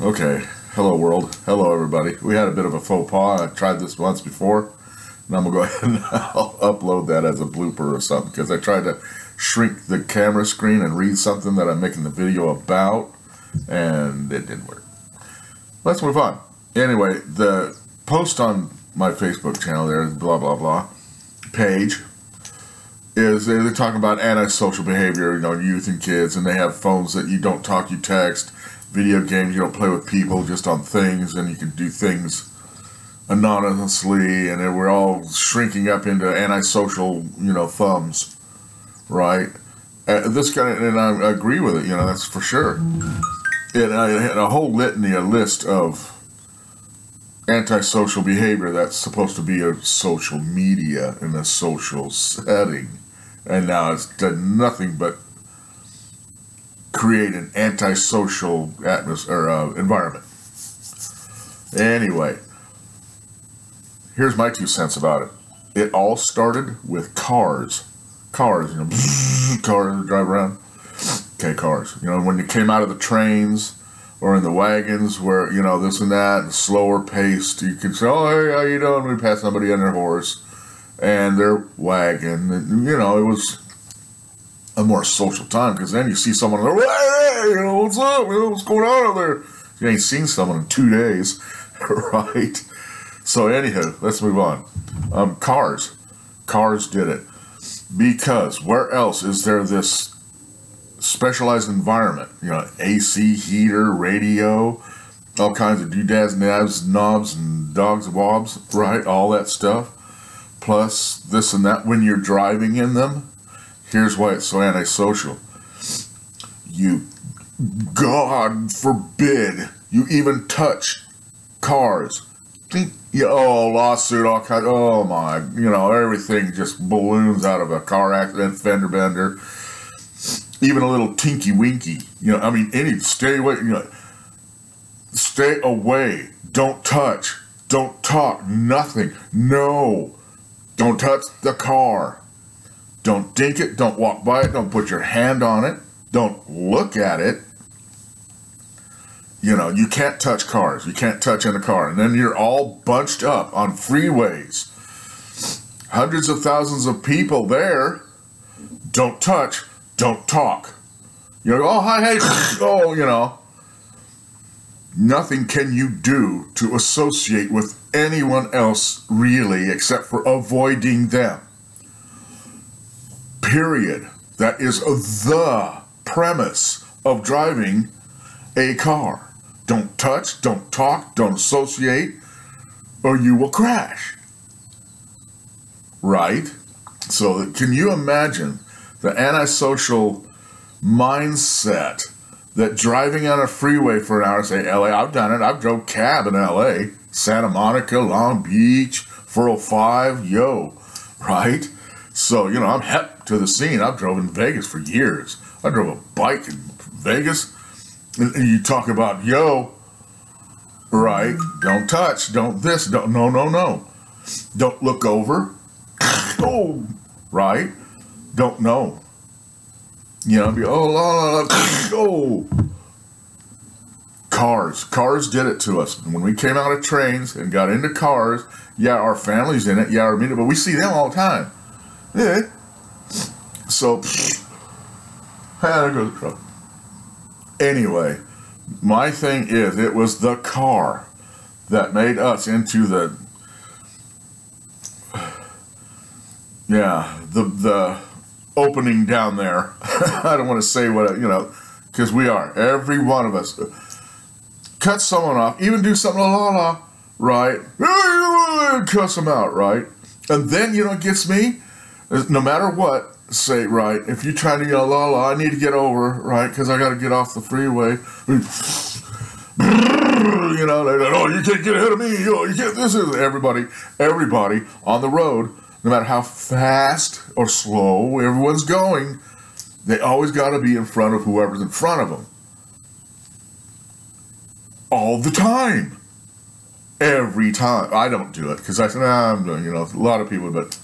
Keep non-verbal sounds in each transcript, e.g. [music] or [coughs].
Okay, hello world. Hello everybody. We had a bit of a faux pas. I tried this once before, and I'm gonna go [laughs] ahead and upload that as a blooper or something because I tried to shrink the camera screen and read something that I'm making the video about, and it didn't work. Let's move on. Anyway, the post on my Facebook channel there, blah blah blah, page is they're talking about antisocial behavior, you know, youth and kids, and they have phones that you don't talk, you text, video games, you don't play with people, just on things, and you can do things anonymously, and we're all shrinking up into antisocial, you know, thumbs, right? Uh, this kind of, and I agree with it, you know, that's for sure. And I had a whole litany, a list of antisocial behavior that's supposed to be a social media in a social setting and now it's done nothing but create an antisocial atmosphere uh, environment. Anyway, here's my two cents about it. It all started with cars. Cars, you know, [laughs] cars drive around. Okay, cars. You know, when you came out of the trains or in the wagons where, you know, this and that, and slower paced, you could say, oh, hey, how you doing? We pass somebody on their horse and their wagon. And, you know, it was a more social time because then you see someone there, hey, you know, what's up? You know, what's going on out there? You ain't seen someone in two days, [laughs] right? So, anywho, let's move on. Um, cars. Cars did it. Because where else is there this specialized environment? You know, AC, heater, radio, all kinds of doodads, nabs, knobs, and dogs and wobs, right? All that stuff plus this and that when you're driving in them. Here's why it's so antisocial. You, God forbid, you even touch cars. Think, you, oh, lawsuit, all kinds. Oh my, you know, everything just balloons out of a car accident, fender bender, even a little tinky winky. You know, I mean, any stay away. You know, stay away. Don't touch. Don't talk. Nothing. No. Don't touch the car. Don't dink it. Don't walk by it. Don't put your hand on it. Don't look at it. You know, you can't touch cars. You can't touch in a car. And then you're all bunched up on freeways. Hundreds of thousands of people there. Don't touch. Don't talk. You know, oh, hi, hey, [laughs] oh, you know. Nothing can you do to associate with anyone else really except for avoiding them. Period. That is the premise of driving a car. Don't touch, don't talk, don't associate, or you will crash. Right? So, can you imagine the antisocial mindset that driving on a freeway for an hour, say LA, I've done it, I've drove cab in LA, Santa Monica, Long Beach, 405, yo, right? So, you know, I'm hep to the scene. I've drove in Vegas for years. I drove a bike in Vegas. And you talk about, yo, right? Don't touch, don't this, don't, no, no, no. Don't look over. [coughs] oh, right? Don't know. You know, be, oh, la, la, la, [coughs] oh, Cars. Cars did it to us. When we came out of trains and got into cars, yeah, our families in it, yeah, our but we see them all the time. Yeah. So, there goes the truck. Anyway, my thing is, it was the car that made us into the, yeah, the the opening down there. [laughs] I don't want to say what you know, because we are every one of us cut someone off, even do something la la la, right? [laughs] Cuss them out, right? And then you know it gets me. Uh, no matter what, say right. If you're trying to yell la la, I need to get over right because I got to get off the freeway. You know, they're like, oh you can't get ahead of me. Oh, you can't. This is everybody. Everybody on the road, no matter how fast or slow everyone's going, they always got to be in front of whoever's in front of them all the time. Every time. I don't do it because I said, nah, I'm doing, you know, a lot of people, but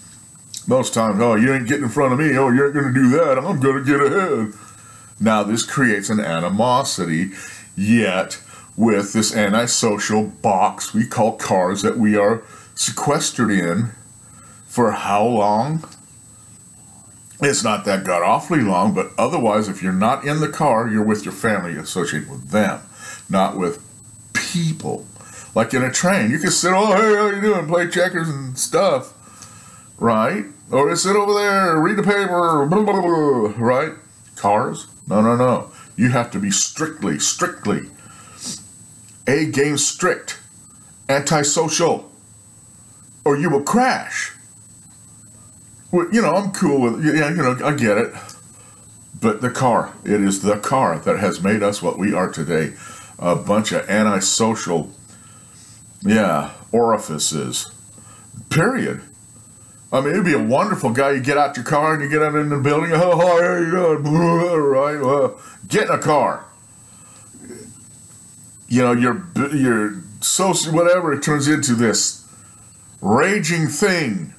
most times, oh, you ain't getting in front of me. Oh, you ain't going to do that. I'm going to get ahead. Now, this creates an animosity, yet with this antisocial box we call cars that we are sequestered in for how long? It's not that god awfully long, but otherwise, if you're not in the car, you're with your family associated with them, not with people. Like in a train, you can sit, oh, hey, how you doing? Play checkers and stuff, right? Or sit over there, read the paper, blah, blah, blah, right? Cars? No, no, no. You have to be strictly, strictly A game strict, antisocial, or you will crash. Well, you know, I'm cool with, yeah, you know, I get it. But the car, it is the car that has made us what we are today. A bunch of antisocial, yeah, orifices. Period. I mean, it'd be a wonderful guy. You get out your car and you get out in the building. Oh, hi, you doing? Right? Get in a car. You know, your your social whatever it turns into this raging thing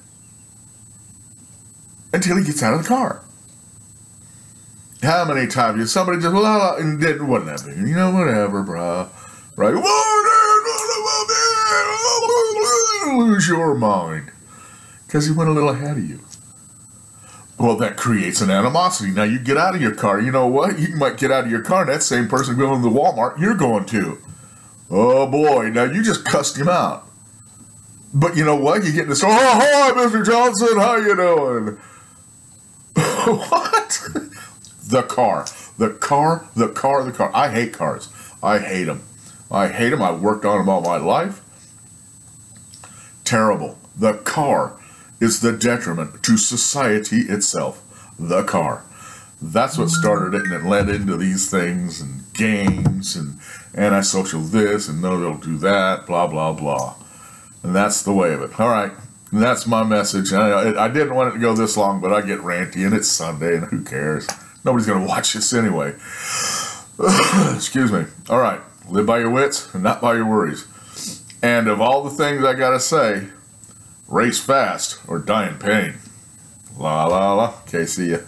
until he gets out of the car. How many times somebody just la la and then whatever you know whatever, bro, right? Lose your mind because he went a little ahead of you. Well, that creates an animosity. Now you get out of your car. You know what? You might get out of your car, and that same person going to the Walmart you're going to. Oh boy! Now you just cussed him out. But you know what? You get in this. Oh, hi, Mr. Johnson. How you doing? [laughs] what? the car. The car. The car. The car. I hate cars. I hate them. I hate them. I've worked on them all my life. Terrible. The car is the detriment to society itself. The car. That's what started it, and it led into these things and games and antisocial this and no, they'll do that, blah, blah, blah. And that's the way of it. All right. And that's my message. I, I didn't want it to go this long, but I get ranty, and it's Sunday, and who cares? Nobody's going to watch this anyway. [coughs] Excuse me. All right. Live by your wits and not by your worries. And of all the things I got to say, race fast or die in pain. La la la. Okay, see ya.